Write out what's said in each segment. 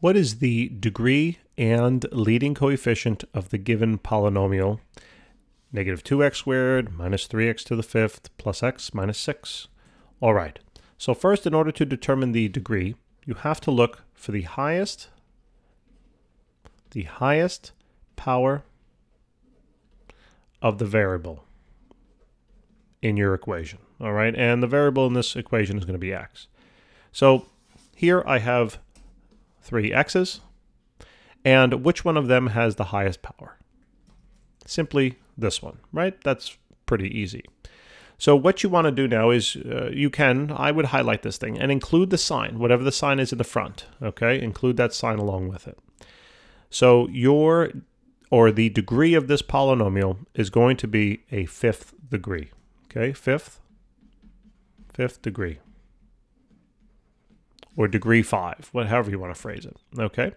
what is the degree and leading coefficient of the given polynomial? Negative 2x squared minus 3x to the fifth plus x minus 6. All right, so first in order to determine the degree, you have to look for the highest, the highest power of the variable in your equation. All right, and the variable in this equation is going to be x. So here I have three x's, and which one of them has the highest power? Simply this one, right? That's pretty easy. So what you want to do now is uh, you can, I would highlight this thing and include the sign, whatever the sign is in the front, okay? Include that sign along with it. So your, or the degree of this polynomial is going to be a fifth degree, okay? Fifth, fifth degree or degree 5, whatever you want to phrase it. Okay?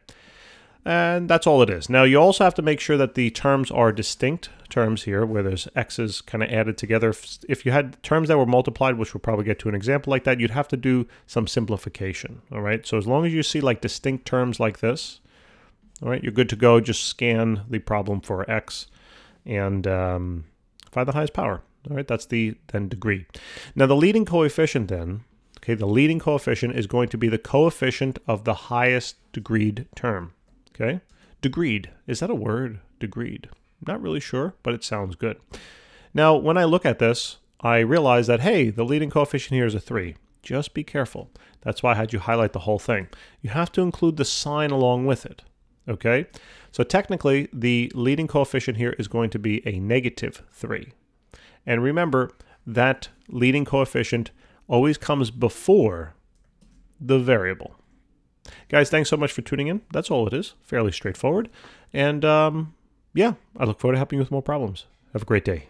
And that's all it is. Now, you also have to make sure that the terms are distinct terms here, where there's x's kind of added together. If you had terms that were multiplied, which we'll probably get to an example like that, you'd have to do some simplification. All right? So as long as you see like distinct terms like this, all right, you're good to go. Just scan the problem for x and um, find the highest power. All right, that's the then degree. Now, the leading coefficient then Okay, the leading coefficient is going to be the coefficient of the highest degreed term. Okay, degreed, is that a word? Degreed. Not really sure, but it sounds good. Now, when I look at this, I realize that, hey, the leading coefficient here is a 3. Just be careful. That's why I had you highlight the whole thing. You have to include the sign along with it. Okay? So technically, the leading coefficient here is going to be a negative 3. And remember, that leading coefficient always comes before the variable. Guys, thanks so much for tuning in. That's all it is. Fairly straightforward. And um, yeah, I look forward to helping you with more problems. Have a great day.